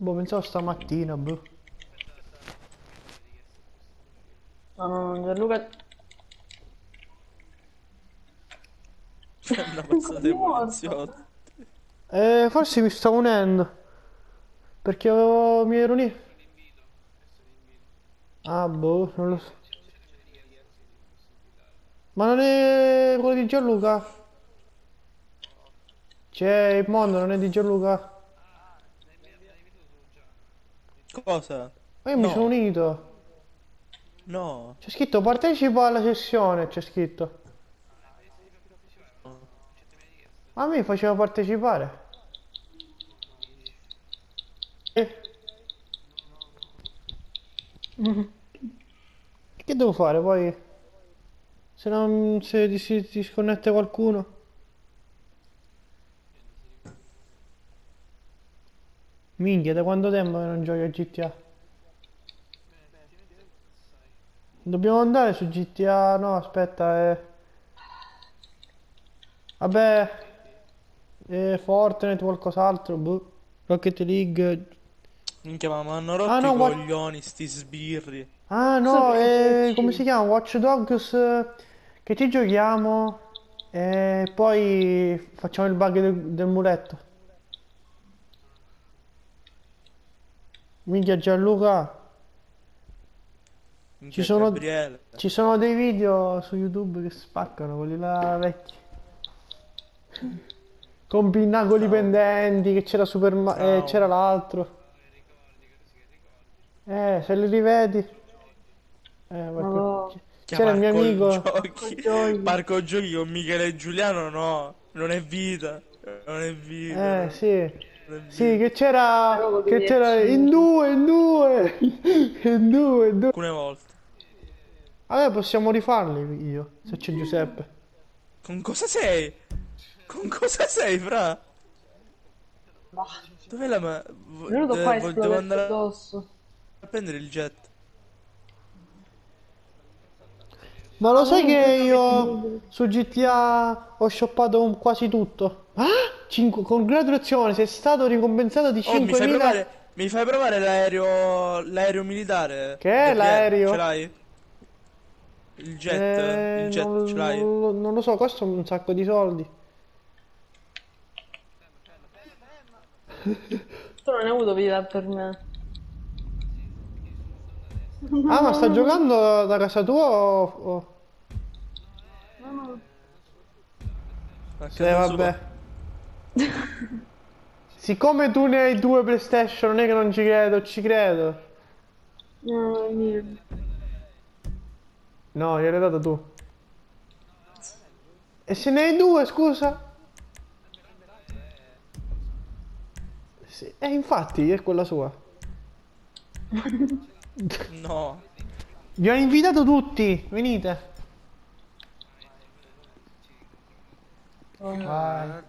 Boh, pensavo stamattina, boh. No, no, no, Gianluca... Una passata di poliziotti. Eh, forse mi sta unendo. Perché avevo... mi ero lì. Ah, boh, non lo so. Ma non è quello di Gianluca? C'è il mondo, non è di Gianluca? Cosa? Ma io mi No. sono unito. No. C'è scritto partecipa alla sessione, c'è scritto. A me faceva partecipare. Eh. Che devo fare poi? Se non se ti si ti sconnette qualcuno. Minchia, da quanto tempo che non giochi a GTA? Dobbiamo andare su GTA, no, aspetta, eh. Vabbè, eh, Fortnite, qualcos'altro, boh. Rocket League. Minchia, ma mi hanno rotto Ah, no, i coglioni, sti sbirri. Ah no, eh, come si chiama? Watch Dogs, eh, che ci giochiamo e poi facciamo il bug del, del muletto. Minchia Gianluca, Minchia, Ci sono- Gabriele. ci sono dei video su YouTube che spaccano, quelli là vecchi. Con pinnacoli Ciao. pendenti, che c'era Super Ma- eh, c'era l'altro. Eh, se li rivedi. Eh, No. C'era il mio amico. Giochi. Giochi. Parco giochi con Michele e Giuliano, no. Non è vita. Non è vita. Eh, sì. Sì, che c'era. Che c'era in due, in due. In due, in due. Alcune volte. Allora possiamo rifarli io, se c'è Giuseppe. Con cosa sei? Con cosa sei, fra? Bah, Dov'è la ma... è venuto de- qua devo esploderti andare addosso. a prendere il jet. Ma lo sai non che io su GTA ho shoppato un- quasi tutto? Ah? Cinque- congratulazioni, sei stato ricompensato di Oh, mi fai 5.000. provare... Mi fai provare l'aereo... L'aereo militare? Che è l'aereo? Ce l'hai? Il jet, Eh, il jet non, ce l'hai? non lo- non lo so, costa un sacco di soldi. Tu non hai avuto vita per me. Ah, ma sta giocando da casa tua o... o- No, no. Eh, vabbè. Siccome tu ne hai due PlayStation, non è che non ci credo, ci credo. No, mio. No, gliel'hai dato tu. E se ne hai due, scusa? Sì, eh, infatti, è quella sua. No. Vi ho invitato tutti, venite. Vai. Damn, I'm having a weird one. Oh.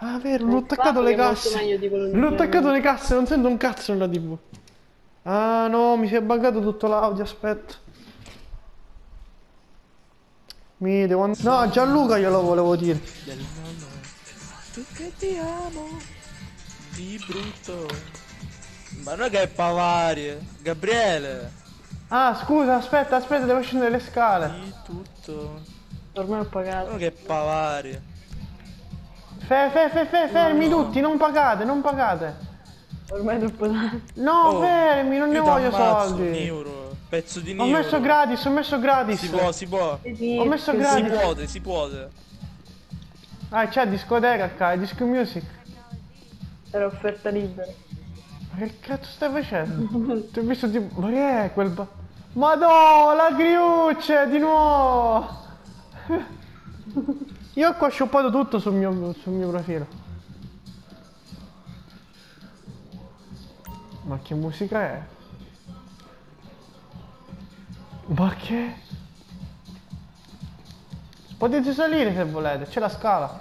Ah, vero, non ho attaccato le casse. meglio di quello di Non ho prima. attaccato le casse, non sento un cazzo nella TV. Ah no, mi si è buggato tutto l'audio, aspetta. Mi devo and- No, a Gianluca glielo volevo dire. Che ti amo. Di brutto. Ma non è che è Pavarie. Gabriele. Ah, scusa, aspetta, aspetta, devo scendere le scale. Di tutto. Ormai ho pagato. Non che è Pavarie. Fe, fe, fe, fe, fermi tutti, non pagate, non pagate. Ormai è troppo tardi. No, Oh, fermi, non ne Io voglio t'ammazzo, un soldi. euro. Pezzo di Ho euro. messo gratis, ho messo gratis. Si può, si può. Ho messo Si gratis. può, si può. Ah, c'è discoteca qua, disco music. Era offerta libera. Ma che cazzo stai facendo? Ti ho visto tipo... Ma che è quel... Ba... Madò, la griucce, di nuovo! Io qua ho shoppato tutto sul mio, sul mio profilo. Ma che musica è? Ma che... Potete salire se volete, c'è la scala.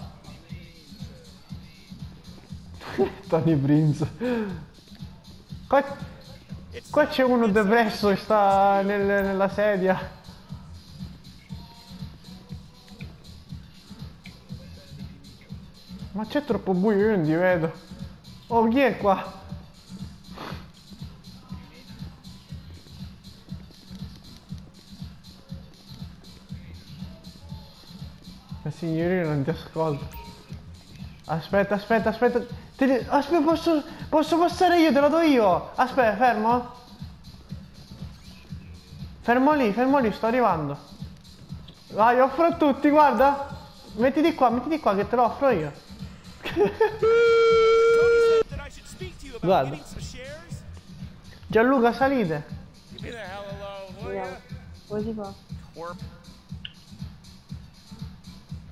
Tony Prince. Qua, qua c'è uno depresso che sta nel- nella sedia. Ma c'è troppo buio, io non ti vedo. Oh, chi è qua? La signorina non ti ascolta. Aspetta, aspetta, aspetta. Aspetta, posso, posso passare io, te lo do io. Aspetta, fermo. Fermo lì, fermo lì, sto arrivando. Vai, offro a tutti, guarda. Mettiti qua, mettiti qua che te lo offro io. Guarda. Gianluca, salite.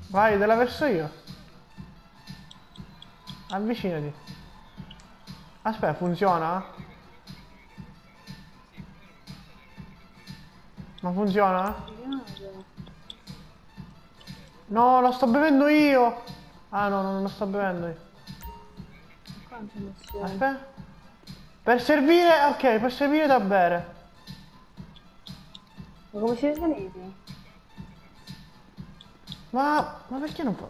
Vai, te la verso io. Avvicinati. Aspetta, funziona? Ma funziona? No, lo sto bevendo io. Ah no, no, non lo sto bevendo io. Quanto? Aspetta. Per servire, ok, per servire da bere. Ma come siete saliti? Ma, ma perché non fa?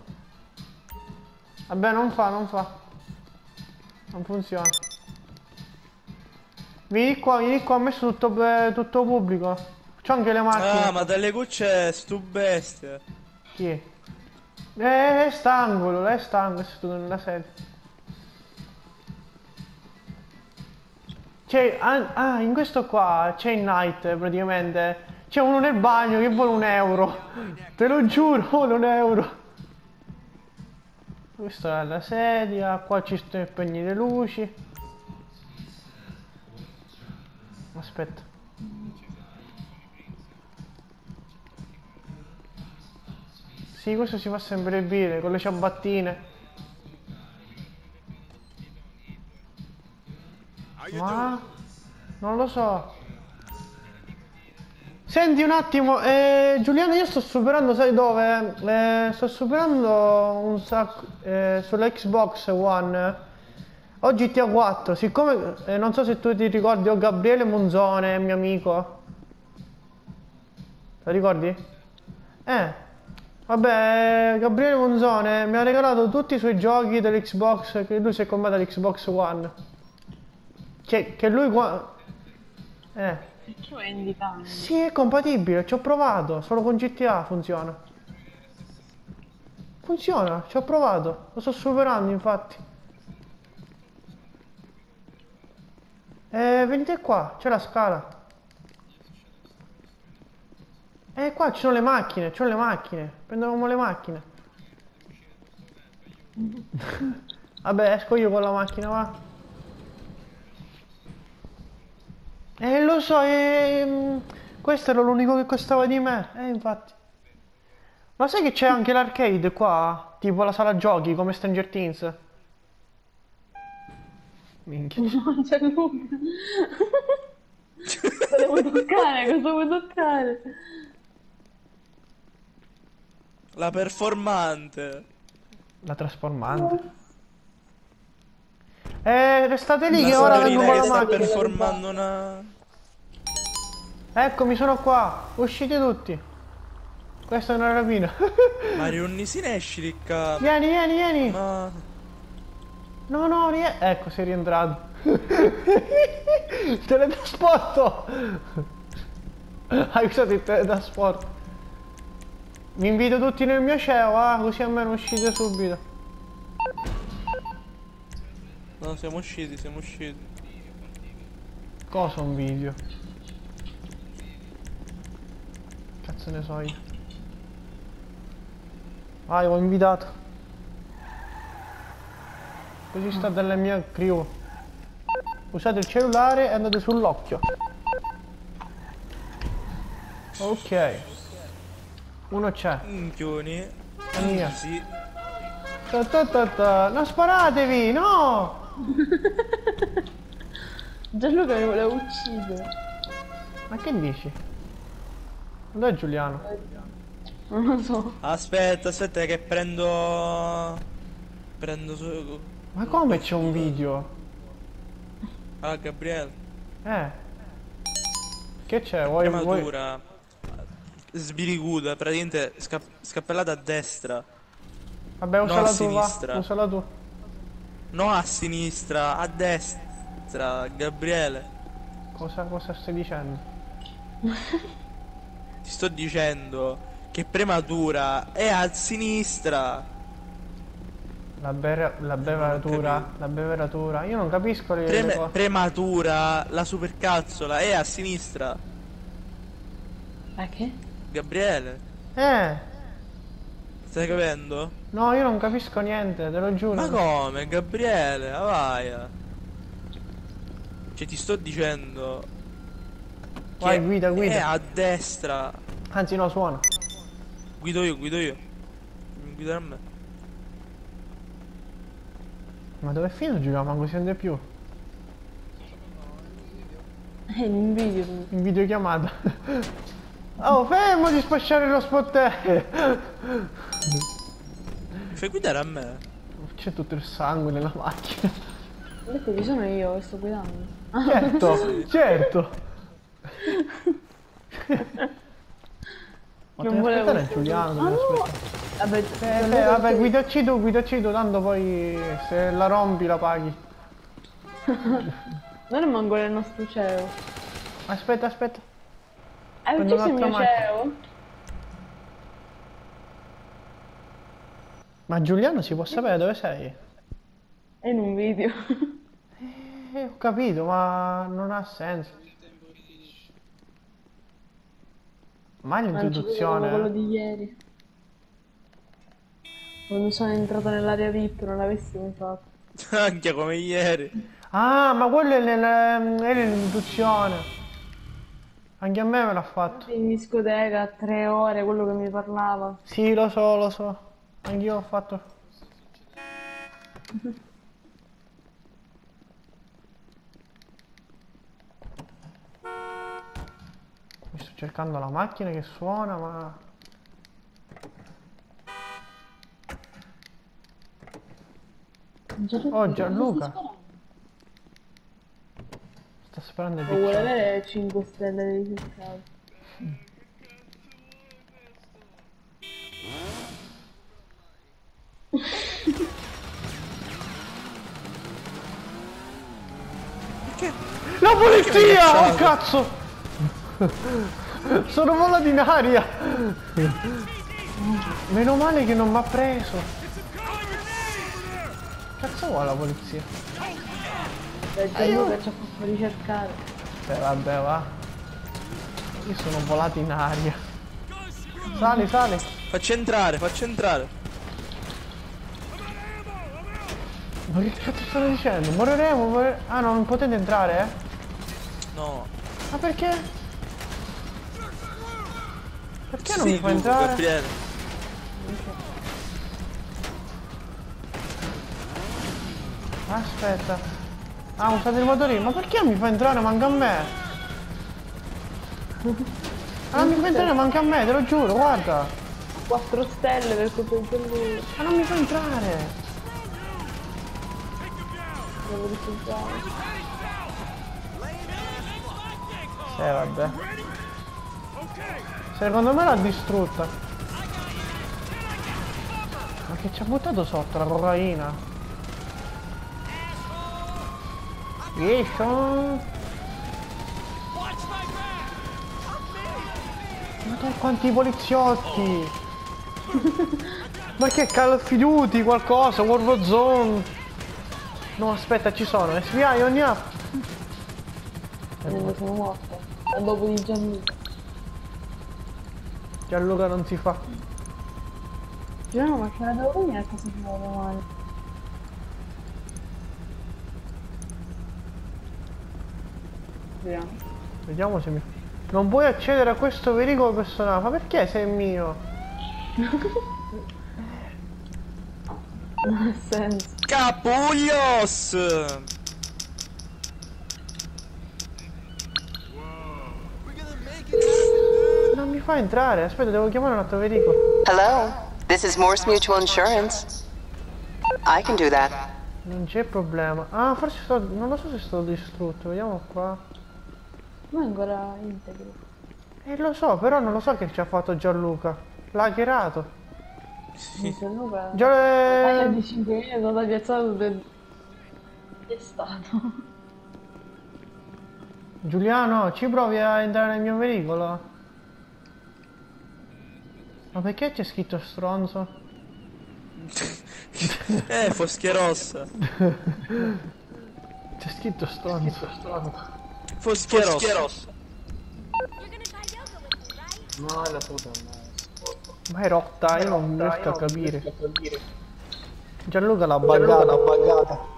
Vabbè, non fa, non fa. Non funziona. Vieni qua, vieni qua, ho messo tutto, eh, tutto pubblico. C'ho anche le macchine. Ah, ma dalle cucce stu bestia. Chi? Eh, è st'angolo, è st'angolo, è seduto nella sedia. C'è, ah, ah, in questo qua c'è il night praticamente. C'è uno nel bagno che vuole un euro. Te lo giuro, vuole un euro. Questa è la sedia, qua ci sto impegni le luci. Aspetta. Sì, questo si fa sempre bene, con le ciabattine. Ma... Non lo so. Senti un attimo, eh, Giuliano, io sto superando, sai dove? Eh, sto superando un sacco eh, sulla Xbox One. Oggi GTA 4, siccome eh, non so se tu ti ricordi, ho Gabriele Monzone, mio amico. Lo ricordi? Eh. Vabbè, Gabriele Monzone mi ha regalato tutti i suoi giochi dell'Xbox, che lui si è comprato l'Xbox One. Cioè, che lui qua... Eh. Perché vendi tanto? Sì, è compatibile, ci ho provato, solo con GTA funziona. Funziona, ci ho provato, lo sto superando infatti. Eh, venite qua, c'è la scala. Eh, qua ci sono le macchine, ci sono le macchine, prendevamo le macchine. Vabbè, esco io con la macchina, va. Eh, lo so, ehm, questo era l'unico che costava di me, eh, infatti. Ma sai che c'è anche l'arcade qua? Tipo la sala giochi, come Stranger Things? Minchia. No, c'è Luca. Cosa vuoi toccare? Cosa vuoi toccare? La performante. La trasformante. Eh, restate lì La che ora vengo con la sta performando una... Eccomi, sono qua. Uscite tutti. Questa è una rapina. Mario, non si ne esci qua. vieni, vieni, vieni. Ma... No, no, rie- ecco, sei rientrato. teletrasporto. Hai usato il teletrasporto. Vi invito tutti nel mio CEO, ah, così almeno uscite subito. No, siamo usciti, siamo usciti. Cosa un video? Cazzo ne so io. Vai, ho invitato. Così sta della mia crew. Usate il cellulare e andate sull'occhio. Ok. Uno c'è. Minchioni. Mia. Sì. Ta ta ta ta. Non sparatevi, no! Gianluca mi voleva uccidere. Ma che dici? Dov'è Giuliano? Non lo so. Aspetta, aspetta che prendo... Prendo su... Ma come c'è un video? Ah, Gabriele. Eh. Che c'è? Vuoi, vuoi... Sbiriguda, praticamente sca- scappellata a destra. Vabbè, No, usala a tu, va. sinistra. Usala tu. No, a sinistra, a destra, Gabriele. Cosa, cosa stai dicendo? Ti sto dicendo che prematura è a sinistra. La, la beveratura, la beveratura. Io non capisco le, le Preme- cose. prematura, la supercazzola è a sinistra. Ma che? Gabriele, Eh, stai capendo? no, io non capisco niente, te lo giuro. Ma come, Gabriele? Ah, vai. Cioè, ti sto dicendo. che Vai, guida, guida. È a destra. Anzi, no, suona. Guido io, guido io. Mi guidare a me. Ma dove è finito così non è più. È in video. In videochiamata. Oh, fermo di spacciare lo spotter! Mi fai guidare a me? C'è tutto il sangue nella macchina. Ho detto che sono io che sto guidando. Certo, certo. Ma Non volevo aspettare Giuliano, Ah, no! Vabbè, Eh, beh, vabbè, guidaci tu, guidaci tu, tanto poi se la rompi la paghi. Non è manco nel nostro CEO. Aspetta, aspetta. Hai Prendo ucciso il mio CEO? Ma Giuliano si può sapere dove sei? È in un video. Eh, ho capito, ma non ha senso. Ma l'introduzione. quello eh? di ieri. Quando sono entrato nell'area VIP non l'avessi mai fatto. Anche come ieri. Ah, ma quello è, nel, è nell'introduzione. Anche a me me l'ha fatto. In discoteca tre ore, quello che mi parlava. Sì, lo so, lo so. Anch'io ho fatto. Mi sto cercando la macchina che suona, ma... Oh, Gianluca. Sta sparando il vuole avere 5 stelle di risultato. La polizia! Oh cazzo! Sono volato in aria! Meno male che non mi ha preso! Cazzo vuole la polizia? Beh, Gianluca ci ha fatto ricercare. Eh vabbè va. Io sono volato in aria. Sali, sali. Facci entrare, facci entrare. Ma che cazzo stanno dicendo? Moriremo, moriremo. Ah no, non potete entrare, eh? No. Ma perché? Perché non Sì, mi fa entrare? Gabriele. Aspetta. Ah, usate il motorino. Ma perché mi fa entrare? Manca a me. Ah, mi fa entrare, manca a me, te lo giuro, guarda. 4 stelle per di Gianluca. Ma non mi fa entrare. Devo risultare. Eh, vabbè. Secondo me l'ha distrutta. Ma che ci ha buttato sotto la cocaina? Riesco? Madonna quanti poliziotti! Ma che Call of Duty, qualcosa, Warzone! No aspetta ci sono, FBI ogni app! E ne sono morta. E dopo di Gianluca. Gianluca non si fa. Giuliano, ma ce la devo venire a vuole domani? Vediamo. Vediamo se mi... Non puoi accedere a questo veicolo personale. Ma perché sei mio? Non ha senso. Capuglios! Non mi fa entrare. Aspetta, devo chiamare un altro veicolo. Hello, this is Morse Mutual Insurance. I can do that. Non c'è problema. Ah, forse sto... Non lo so se è stato distrutto. Vediamo qua. Ma è ancora integro. Eh, lo so, però non lo so che ci ha fatto Gianluca. L'ha hackerato. Non c'è Luca. Già le... di 5 minuti sono da piazzato del... Che è stato? Giuliano, ci provi a entrare nel mio veicolo? Ma perché c'è scritto stronzo? Eh, foschia rossa. C'è scritto stronzo. Foschia rossa. No, è la puta. Ma è rotta, io non riesco a capire. Gianluca l'ha buggata.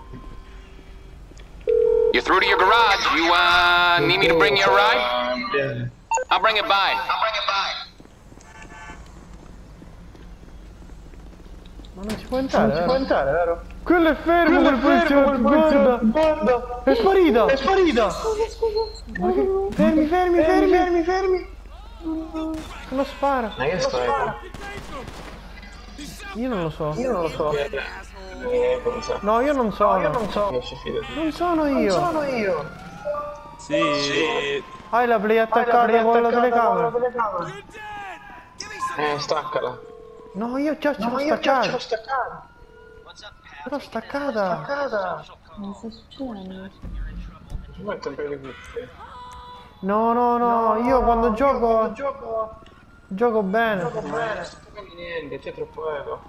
You're through to your garage. You uh need me to bring you a ride? I'll bring it by. Ma non si può entrare, non si può entrare, vero? Quello è fermo, quel poliziotto, guarda! Guarda! È sparita! È sparita! Fermi, fermi, fermi, fermi, fermi! Lo spara! Ma che stai? Io non lo so. Io non lo so. No, io non sono. Io non so. Non sono io. sono io. Sì. Hai la play attaccata con la telecamera? Eh, staccala. No, io già ce l'ho staccata. L'ho staccata. Non sta succedendo? Un paio di cuffie. No, no, no, io quando gioco gioco bene. Non staccali niente, c'è troppo ego.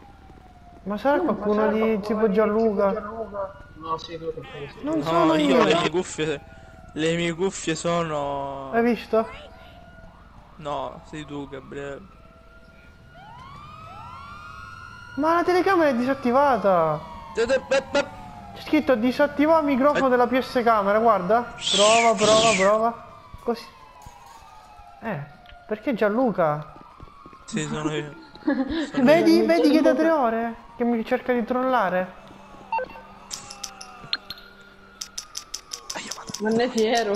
Ma sarà qualcuno di tipo Gianluca? No, sì, tu che fai? Non No, sono io le mie cuffie. Le mie cuffie sono. Hai visto? No, sei tu, Gabriele. Ma la telecamera è disattivata. C'è scritto disattiva il microfono della PS camera, guarda. Prova, prova, prova. Così. Eh, perché Gianluca? Sì, sono io. Vedi, vedi che da tre ore che mi cerca di trollare. Non ne fiero.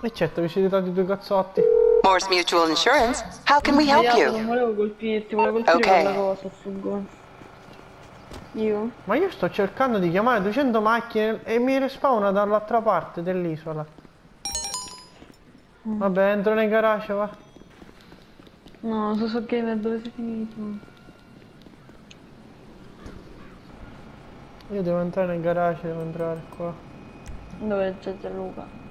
E certo, vi siete dati due cazzotti. Morse Mutual Insurance. How can we help you? Non volevo colpirti, volevo colpire Ok. quella cosa, fuggo. Io? Ma io sto cercando di chiamare 200 macchine e mi respawna dall'altra parte dell'isola. Vabbè, entro nel garage, va. No, so so gamer dove sei finito. Io devo entrare nel garage, devo entrare qua. Dove c'è Gianluca?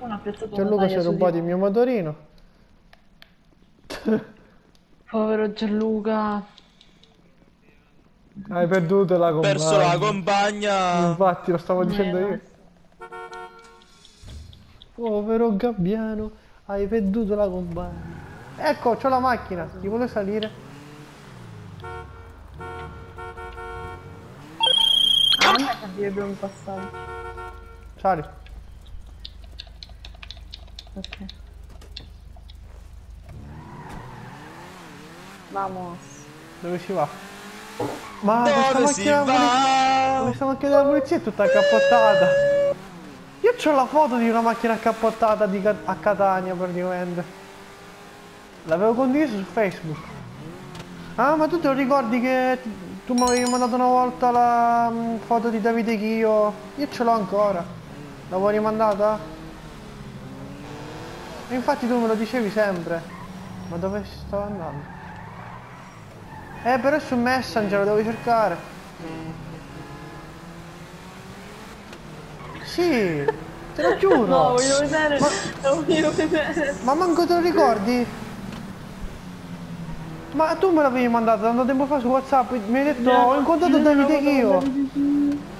Qualcuno ha piazzato Gianluca si è rubato di il mio motorino. Povero Gianluca. Hai perduto la compagna. Perso la compagna. Infatti, lo stavo dicendo Eh, no. io. Povero Gabbiano, hai perduto la compagna. Ecco, c'ho la macchina, ti vuole salire? Ah, non è che abbiamo passato. Sali. Ok. Vamos. Dove si va? Ma Dove questa si macchina, va? questa macchina della polizia è tutta accappottata. Io ho la foto di una macchina accappottata di Ca- a Catania praticamente. L'avevo condiviso su Facebook. Ah, ma tu te lo ricordi che tu mi avevi mandato una volta la mm, foto di Davide Chio? Io ce l'ho ancora. L'avevo rimandata? Infatti tu me lo dicevi sempre. Ma dove stavo andando? Eh, però è su Messenger, lo devo cercare. Sì, te lo giuro. No, voglio vedere. Lo voglio vedere. Ma manco te lo ricordi? Ma tu me l'avevi mandato tanto tempo fa su Whatsapp, mi hai detto ho incontrato Davide io.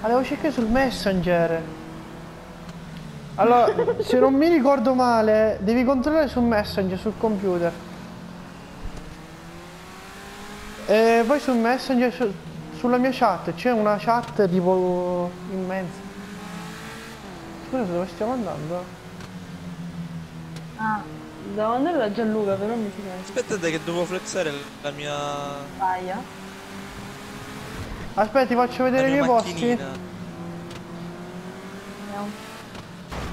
Avevo cercato sul Messenger. Allora, se non mi ricordo male, devi controllare su Messenger, sul computer. E poi sul Messenger, su- sulla mia chat, c'è una chat tipo immensa. Scusa, dove stiamo andando? Ah, devo andare da Gianluca, però mi si sente. Aspettate che devo flexare la mia. Aia. Aspetta, ti faccio vedere i miei posti. macchinina.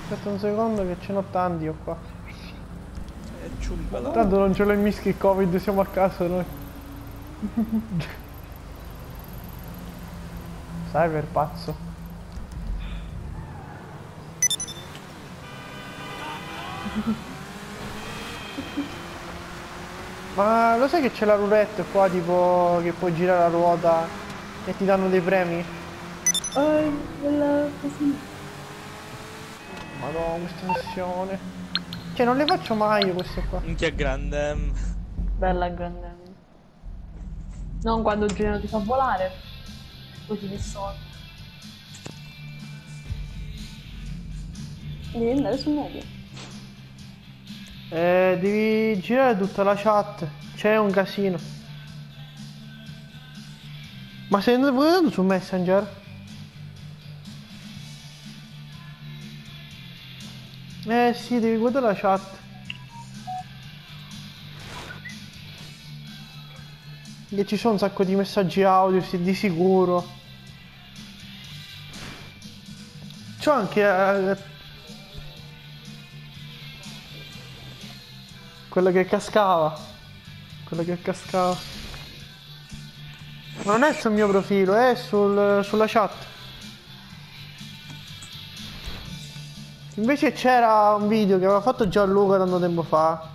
Aspetta un secondo che ce n'ho tanti io qua. Ciumpala. Tanto non ce l'ho in mischi il covid, siamo a casa noi. Cyber pazzo. Ma lo sai che c'è la roulette qua tipo che puoi girare la ruota e ti danno dei premi? Oh, quella così. Madonna questa missione. Cioè non le faccio mai io queste qua. Minchia grande. ehm. Bella grande. Non quando Giuliano ti fa volare. Così di solito. Devi andare sul medio. Eh, devi girare tutta la chat. C'è un casino. Ma sei andato pure andato su Messenger? Eh sì, devi guardare la chat. Che ci sono un sacco di messaggi audio, sì, di sicuro. C'ho anche... eh, Quello che cascava. Quello che cascava. Ma non è sul mio profilo, è sul- sulla chat. Invece c'era un video che aveva fatto Gianluca tanto tempo fa.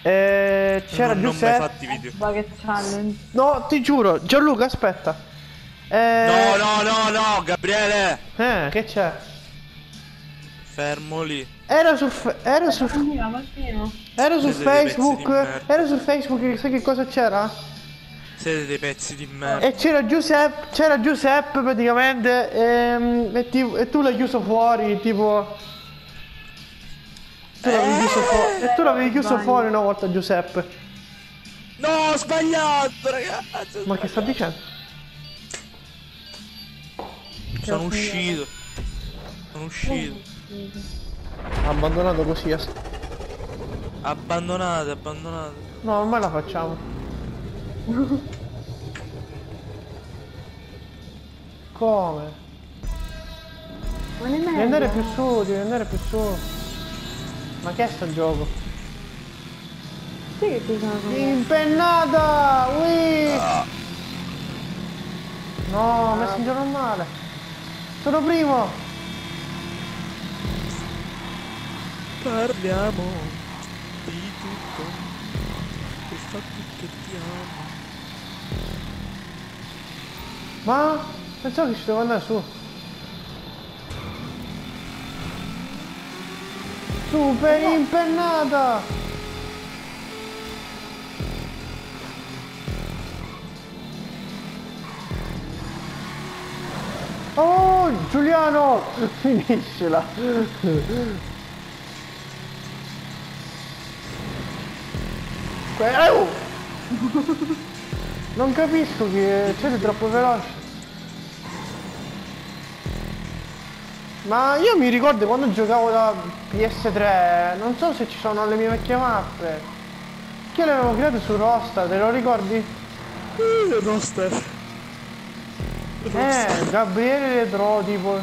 E c'era non, non mai Giuseppe. fatti video. No, ti giuro, Gianluca, aspetta. Eh, No, no, no, no, Gabriele! Eh, che c'è? Fermo lì. Era su, era su, era su Facebook. Era su Facebook, sai che cosa c'era? Siete dei pezzi di merda. E c'era Giuseppe, c'era Giuseppe praticamente ehm, e, ti- e tu l'hai chiuso fuori, tipo... Tu l'avevi chiuso fuori, e tu l'avevi chiuso fuori una volta Giuseppe. No, ho sbagliato, ragazzi. Ma che sta dicendo? Sono uscito. Sono uscito. Abbandonato così. Abbandonate, abbandonate. No, ormai la facciamo. Come? Devi andare più su, devi andare più su. Ma che è sto gioco? Sì che ti sono Impennata! Ui! No, messenger normale. Sono primo! Parliamo di tutto. Il fatto che ti amo. Ma pensavo che ci devo andare su. Super impennata! Oh Giuliano! Finiscila! Que- oh! Non capisco che siete troppo veloci. Ma io mi ricordo quando giocavo da PS3, non so se ci sono le mie vecchie mappe. Che le avevo create su Rosta, te lo ricordi? Roster. Eh, Gabriele Retro tipo.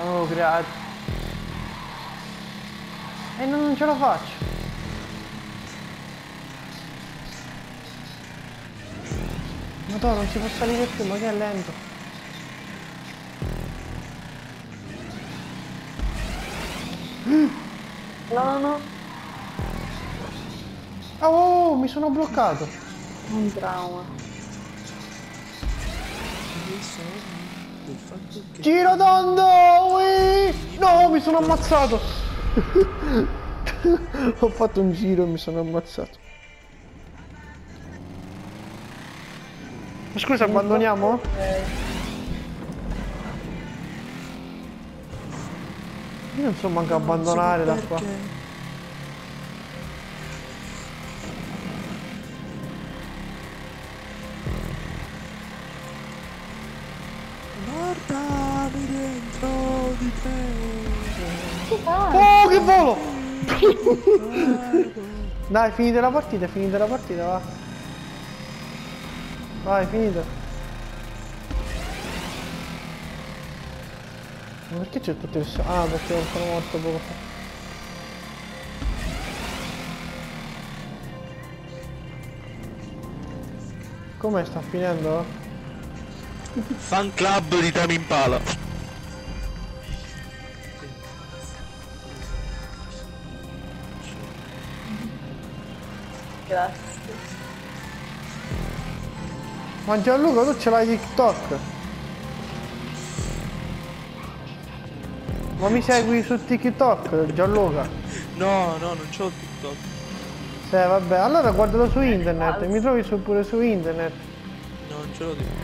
Avevo creato. E non ce la faccio. Madonna, non si può salire più, ma che è lento. No, no, no. Ah, Oh, mi sono bloccato. Un trauma. Giro tondo! No, mi sono ammazzato! Ho fatto un giro e mi sono ammazzato. Ma Scusa, abbandoniamo? Io non so manco abbandonare da qua. Guardami dentro di te. Oh, che volo! Dai, finite la partita, finite la partita, va. Vai, finita. Ma perché c'è tutto il... Ah, perché sono morto poco fa. Come sta finendo? Fan club di Tame Impala. Ma Gianluca tu ce l'hai TikTok? Ma mi segui su TikTok Gianluca? No, no, non c'ho TikTok. Sì, vabbè, allora guardalo su internet, mi trovi su- pure su internet. No, non ce l'ho TikTok.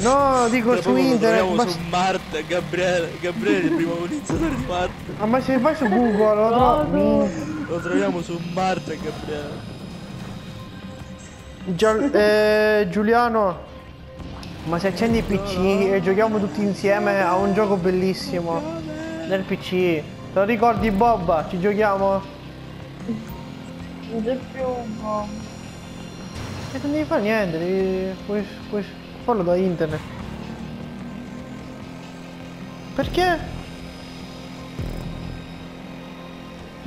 No, dico Tra su internet, troviamo ma, su Marte, Gabriele, Gabriele il primo iniziatore di Marte. ah, ma se vai su Google lo trovi. Lo troviamo su Marte, Gabriele. Gia- eh, Giuliano, ma se accendi il PC e giochiamo tutti insieme a un gioco bellissimo nel PC, te lo ricordi Bobba? Ci giochiamo? Non c'è più po'. E non devi fare niente, devi puoi, puoi farlo da internet. Perché?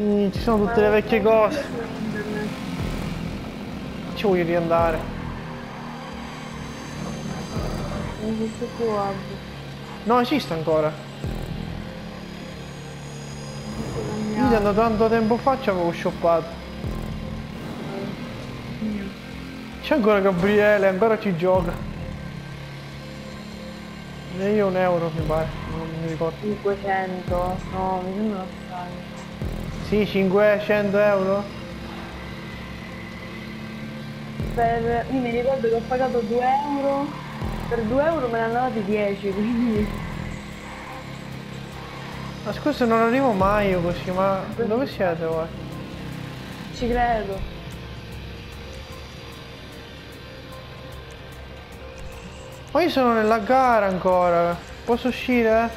Mm, ci sono tutte le vecchie cose. Ci voglio riandare. Non esiste più Hub. No, esiste ancora. Io da tanto tempo fa ci avevo shoppato. C'è ancora Gabriele, ancora ci gioca. E io un euro mi pare, non mi ricordo. 500. No, mi sembra. Sì, 500 euro? Per... Io mi ricordo che ho pagato 2 euro. Per 2 euro me ne hanno dati 10, quindi. Ma scusa, non arrivo mai io così, ma dove siete voi? Ci credo. Ma io sono nella gara ancora, posso uscire?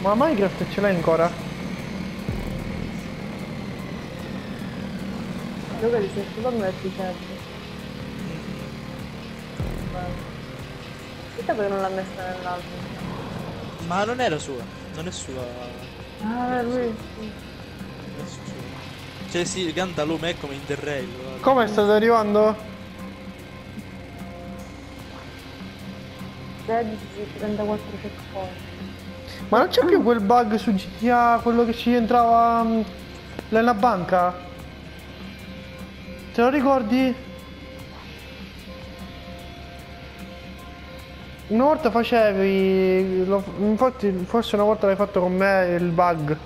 Ma Minecraft ce l'hai ancora? Dove ti sei studiato nel pisello? Chissà perché non l'ha messa nell'album. Ma non era sua, non è sua. Ah, lui. sì. Non è sua. Cioè sì, canta lui, ma è come Interrail. guarda. Come state arrivando? 16, 34 checkpoint. Ma non c'è più quel bug su GTA, quello che ci entrava mm, nella banca? Te lo ricordi? Una volta facevi, infatti forse una volta l'hai fatto con me il bug.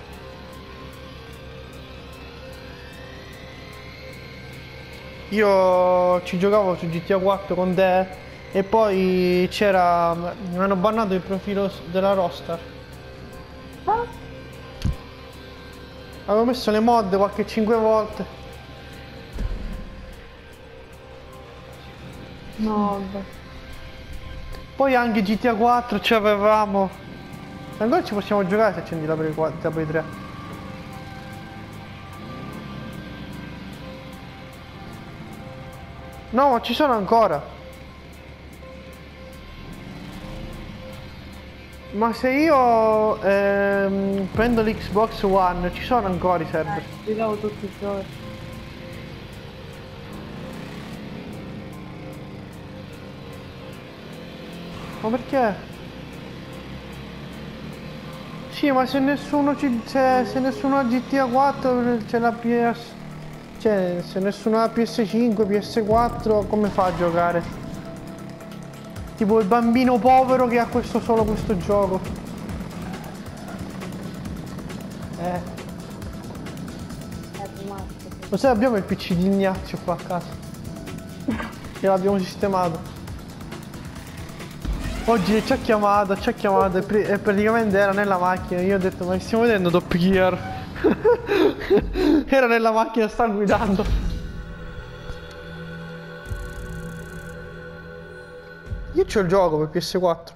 Io ci giocavo su GTA 4 con te e poi c'era, mi hanno bannato il profilo della Rockstar. Ah, Avevo messo le mod qualche 5 volte. no, vabbè. Poi anche GTA 4 ci avevamo. Ancora ci possiamo giocare se accendi la Play 4, la Play 3. No, ma ci sono ancora. Ma se io ehm, prendo l'Xbox One, ci sono ancora i server. Giocavo tutti i giorni. Ma perché? Sì, ma se nessuno ci. Se, se nessuno ha GTA 4 c'è la PS. Cioè, se nessuno ha PS5, PS4, come fa a giocare? Tipo il bambino povero che ha questo solo questo gioco. Eh. Lo sai, abbiamo il PC di Ignazio qua a casa. Che l'abbiamo sistemato. Oggi ci ha chiamato, ci ha chiamato e, e praticamente era nella macchina. Io ho detto, ma stiamo vedendo Top Gear? era nella macchina, sta guidando. Io c'ho il gioco per PS4.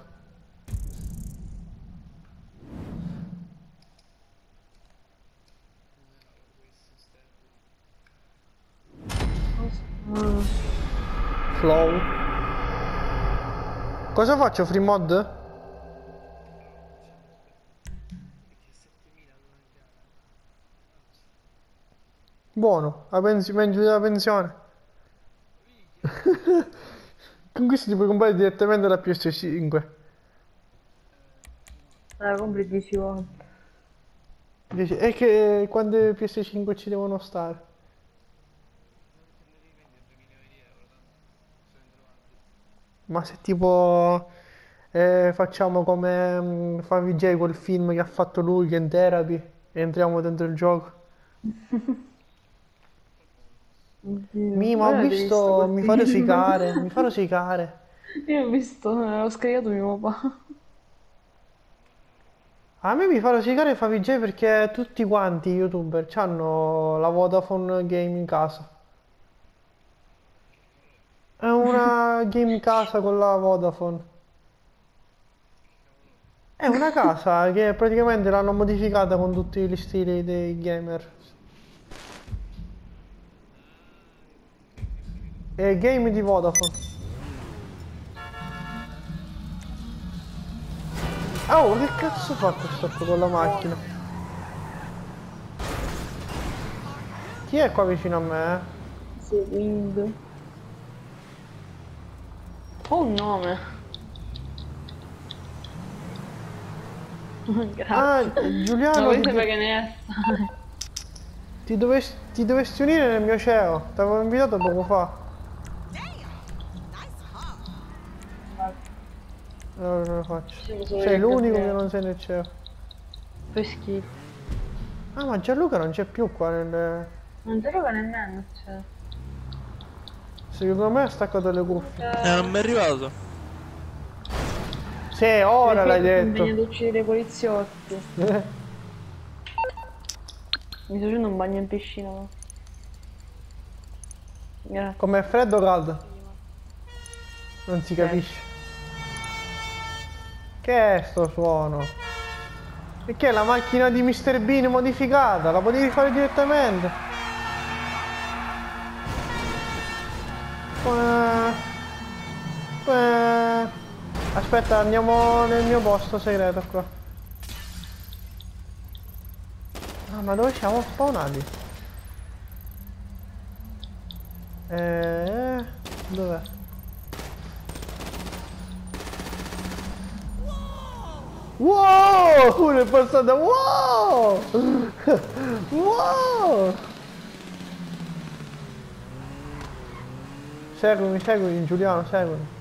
Flow. Cosa faccio? Free mod? Buono, la pensione, la pensione. Con questo ti puoi comprare direttamente la PS5. La compri 10 volte. E che quante PS5 ci devono stare? Ma se tipo eh, facciamo come mm, Favij quel film che ha fatto lui, che è in therapy, e entriamo dentro il gioco. Mi, ma ho visto, mi fa rosicare, mi fa rosicare. Io ho visto, l'ho scaricato mio papà. A me mi fa rosicare Favij perché tutti quanti i youtuber hanno la Vodafone Game in casa. È una game in casa con la Vodafone. È una casa che praticamente l'hanno modificata con tutti gli stili dei gamer. È game di Vodafone. Oh, che cazzo fa questo con la macchina? Chi è qua vicino a me? Seguendo. Ho un nome. Grazie. Ah, Giuliano, ti, questo perché ne è? ti dovesti, ti dovresti unire nel mio CEO. Ti avevo invitato poco fa. Allora lo faccio. Sì, solo Sei l'unico che- non sei nel CEO. Fai schifo. Ah, ma Gianluca non c'è più qua nel... Non va nemmeno, cioè. Secondo me ha staccato le cuffie. Eh, non mi è arrivato. Sì, ora l'hai detto. Mi ad uccidere i poliziotti. Mi sto facendo un bagno in piscina. ma. Grazie. Com'è freddo o caldo? Non si capisce. Che è sto suono? E che è la macchina di Mr. Bean modificata? La potevi fare direttamente? Eh, eh. Aspetta, andiamo nel mio posto segreto qua. Ah, ma dove siamo spawnati? Eh, dov'è? Wow! Uno è passato, wow! Wow! Seguimi, seguimi, Giuliano, seguimi.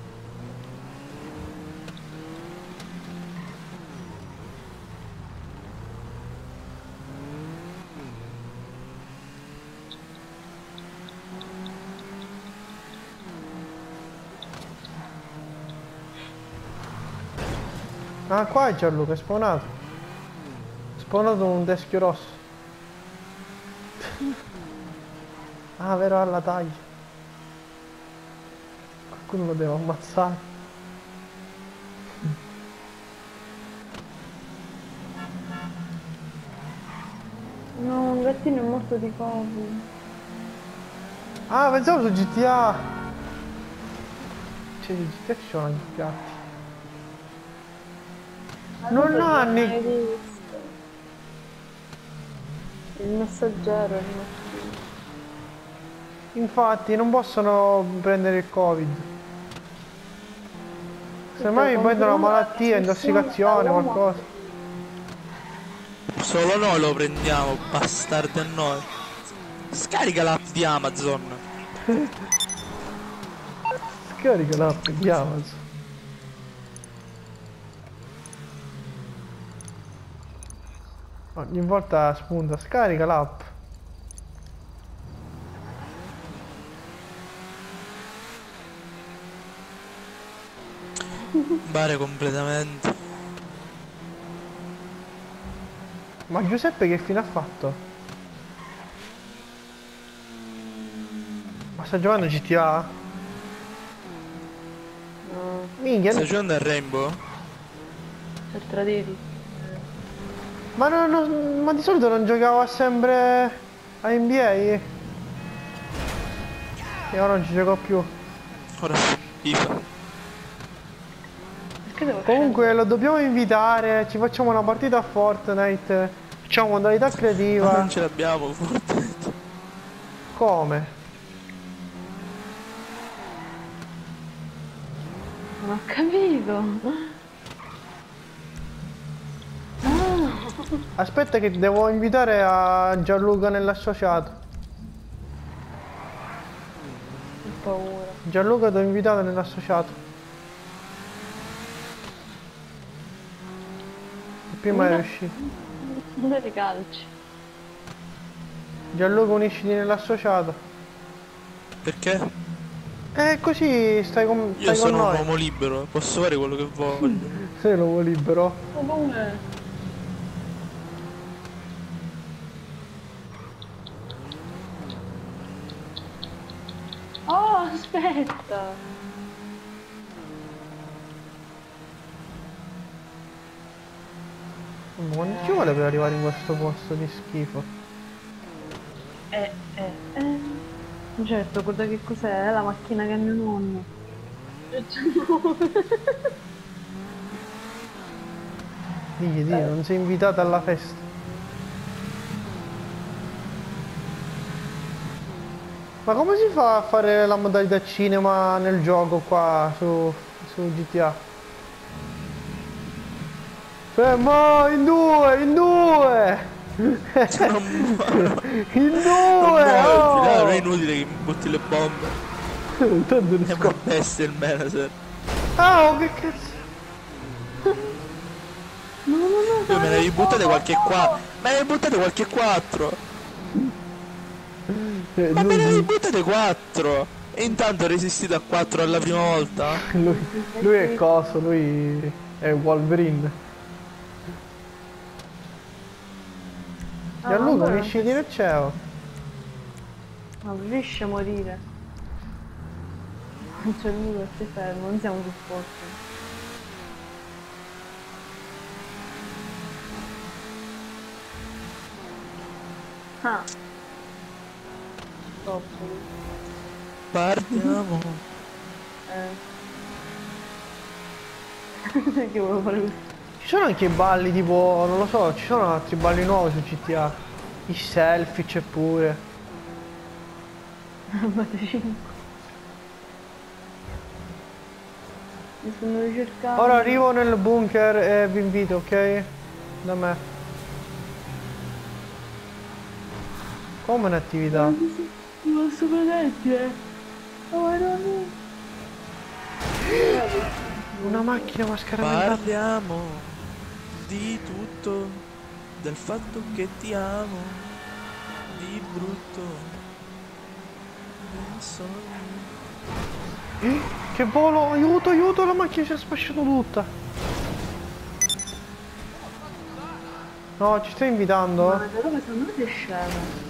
Ah, qua è Gianluca, è spawnato. È spawnato un teschio rosso. ah, vero, alla taglia. Qualcuno lo deve ammazzare. No, un gattino è morto di Covid. Ah, pensavo su GTA. Cioè, su GTA anche i gatti. Non Hai visto? Il messaggero è morto. Infatti, non possono prendere il covid. Semmai mi prendono una malattia, intossicazione, qualcosa. Solo noi lo prendiamo, bastardi a noi. Scarica l'app di Amazon. Scarica l'app di Amazon. Ogni volta spunta, scarica l'app. Bare completamente. Ma Giuseppe che fine ha fatto? Ma sta giocando GTA? No, Minchia, Stai giocando a Rainbow? per traditi. Ma, non- non- ma di solito non giocava sempre a NBA? E ora non ci gioco più. Ora FIFA. Comunque lo dobbiamo invitare, ci facciamo una partita a Fortnite, facciamo modalità Ma creativa. non ce l'abbiamo, Fortnite. come? Non ho capito. Aspetta che devo invitare a Gianluca nell'associato. Ho paura. Gianluca ti ho invitato nell'associato. E Prima è uscito. Non ti calci. Gianluca unisciti nell'associato. Perché? E così stai con, Io stai con sono un uomo libero, posso fare quello che voglio. Sei l'uomo libero. Come? Oh, aspetta. Ma Quanto ci vuole per arrivare in questo posto di schifo? Eh, eh, eh. Certo, guarda che cos'è, è la macchina che ha mio nonno. Digli, digli, non sei invitata alla festa. Ma come si fa a fare la modalità cinema nel gioco qua su, su GTA? Fermo, in due, in due! in Non due! oh! non è inutile che butti le bombe. Tanto ne È una bestia il manager. Ah, oh, che cazzo! Io me ne devi buttate qualche qua. Me ne devi buttate qualche 4. Eh, Ma me ne lui, buttate 4. E intanto resistito a 4 alla prima volta? lui, lui è coso, lui è Wolverine. Ah, Gianluca, allora- unisciti nel CEO. Ma preferisce morire. Non c'è lui che ti fermo, non siamo più forti. Ah. Troppo. Parliamo. Eh. che volevo fare? Ci sono anche i balli tipo, non lo so, ci sono altri balli nuovi su GTA. I selfie c'è pure. Fate 5. Mi stanno ricercando. Ora arrivo nel bunker e vi invito, ok? Da me. Come un'attività? Ti posso proteggere? Oh, no. Una macchina mascaramenta. Parliamo di tutto. Del fatto che ti amo. Di brutto. Dei sogni. Che volo, aiuto, aiuto, la macchina si è sfasciata tutta. No, ci stai invitando? Ma dove secondo me sei scemo?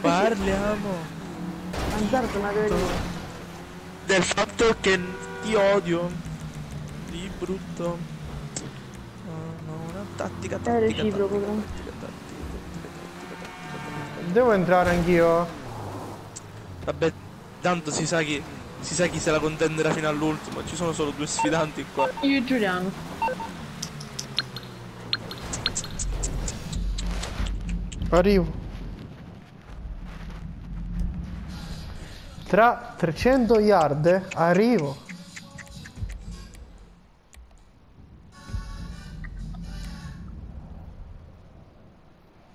Parliamo Azzardo una teoria. del fatto che ti odio. Di brutto. No, no, una tattica, tattica, È reciproco, tattica, però. tattica, tattica. Devo entrare anch'io? Vabbè, tanto si sa chi si sa chi se la contenderà fino all'ultimo. Ci sono solo due sfidanti qua. Io e Giuliano. Arrivo. Tra 300 yard arrivo.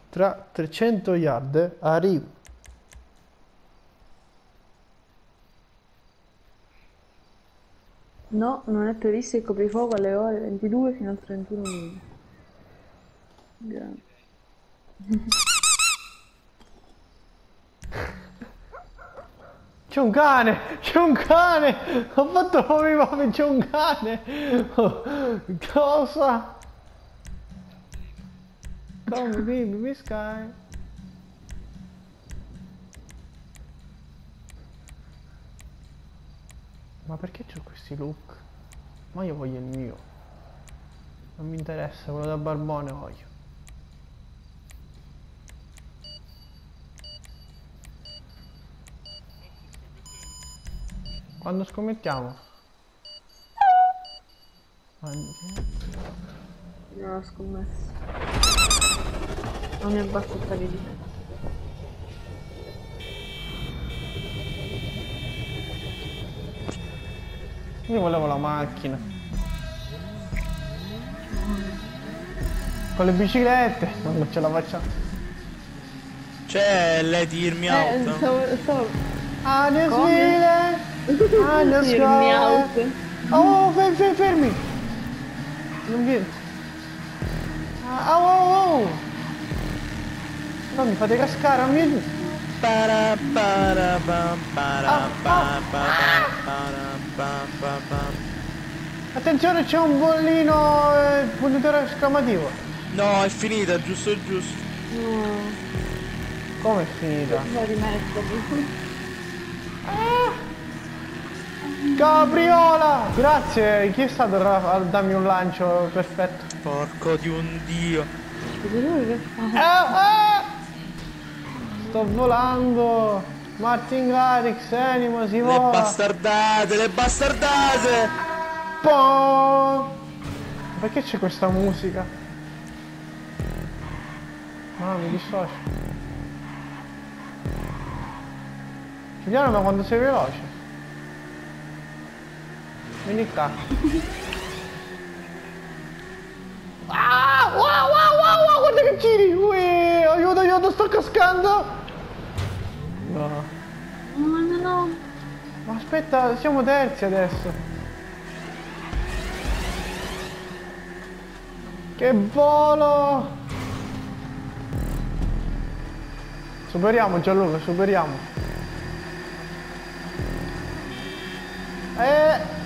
Tra 300 yard arrivo. No, non è previsto il coprifuoco alle ore 22 fino al 31 luglio. Grazie. C'è un cane! C'è un cane! Ho fatto come papà, c'è un cane! Oh, cosa? Come baby, mi sky. Ma perché c'ho questi look? Ma io voglio il mio. Non mi interessa, quello da barbone voglio. Quando scommettiamo? Io ho scommesso. Non mi è abbastanza di Io volevo la macchina. Con le biciclette, ma non ce la facciamo. C'è lei dirmi out. Eh, so, so. Ah, Come? Svile! Anne Hear me out. scuole! Oh, fermi, fermi, fermi! Non viene. Ah, oh, oh, oh! No, mi fate cascare, non mi... Para, para, pam, para, Ah, pa, pa, pa, para, pa, pa, pa. Attenzione, c'è un bollino eh, punitore esclamativo. No, è finita, giusto giusto. No, Come è finita? devo rimetterli. Capriola! Grazie, chi è stato a a darmi un lancio perfetto? Porco di un dio. Ah, ah! Sto volando! Martin Garrix, Animo, si Le vola! bastardate, le bastardate! Po- Perché c'è questa musica? No, mi dissocio. Giuliano, ma quando sei veloce? Vieni qua. Ah, wow, wow, wow, wow, guarda che giri! Ui, aiuto, aiuto, sto cascando! No. No, no, no. Ma aspetta, siamo terzi adesso. Che volo! Superiamo Gianluca, superiamo. Eh!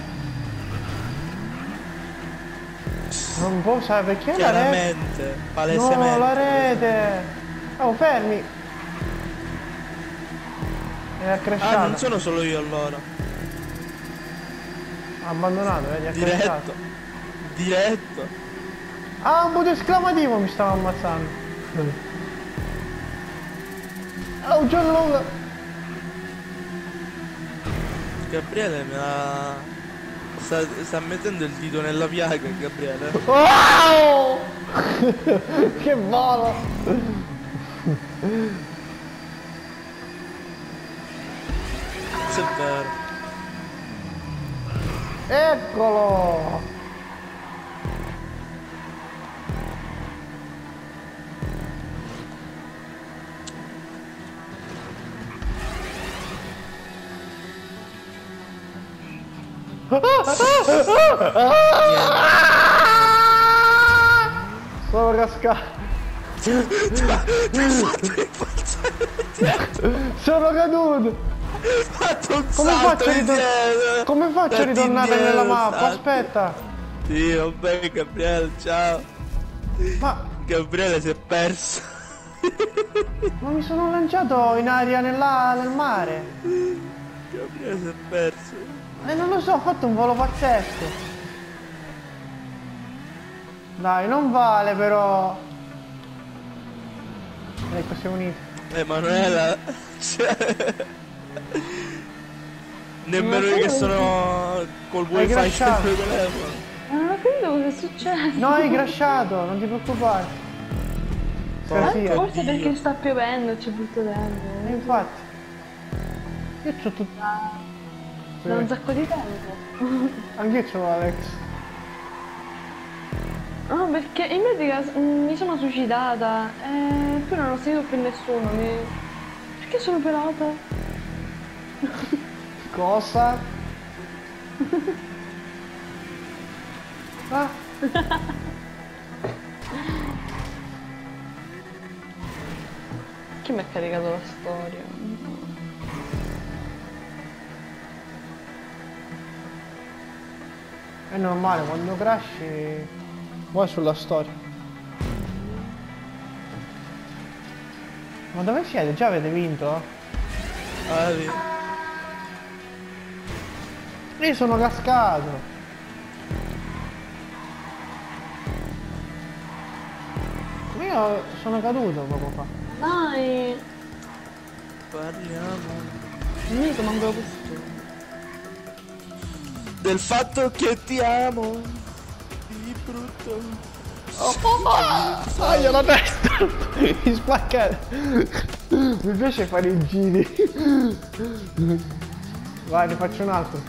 Non può usare perché la rete? Chiaramente, palesemente. No, la rete! Oh, fermi! È Ah, accresciata. non sono solo io allora. Ha abbandonato, vedi, è accresciato. Diretto. Diretto. Ah, un punto esclamativo mi stava ammazzando. Oh, Gianluca! Gabriele me la... Sta, sta mettendo il dito nella piaga, Gabriele. Wow! che volo! Se è vero. Eccolo! Sono caduto! Come faccio indietro. Come faccio a ritornare nella mappa? Aspetta! Sì, vabbè, Gabriele, ciao. Ma, Gabriele si è perso. ma mi sono lanciato in aria nella- nel mare! Gabriele si è perso. E non lo so, ho fatto un volo pazzesco! Dai, non vale però! Ecco, siamo uniti. Emanuela. Cioè... Nemmeno io che sono col wifi sul telefono. Ma non ho capito cosa è successo. No, hai crashato, non ti preoccupare. Scasia. Forse Dio. perché sta piovendo, c'è brutto E tempo. infatti. Io c'ho tutto. Da un sacco di tempo. Anch'io c'ho Alex. No, perché in pratica mm, mi sono suicidata e poi non ho sentito più nessuno. Mi... Perché sono pelata? Cosa? Ah, Chi mi ha caricato la storia? è normale, quando crashi vuoi sulla storia. Ma dove siete? Già avete vinto? Ah, sì. Io sono cascato. Io sono caduto poco fa. Dai! Parliamo Non mi manco la questura. del fatto che ti amo. Di brutto. Aia la testa! Mi spacca! Mi piace fare i giri. Vai, ne faccio un altro.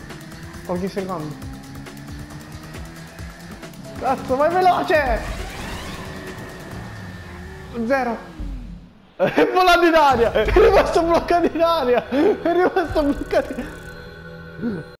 Pochi secondi. Cazzo, vai veloce! Zero. È volato in aria! È rimasto bloccato in aria! È rimasto bloccato in aria!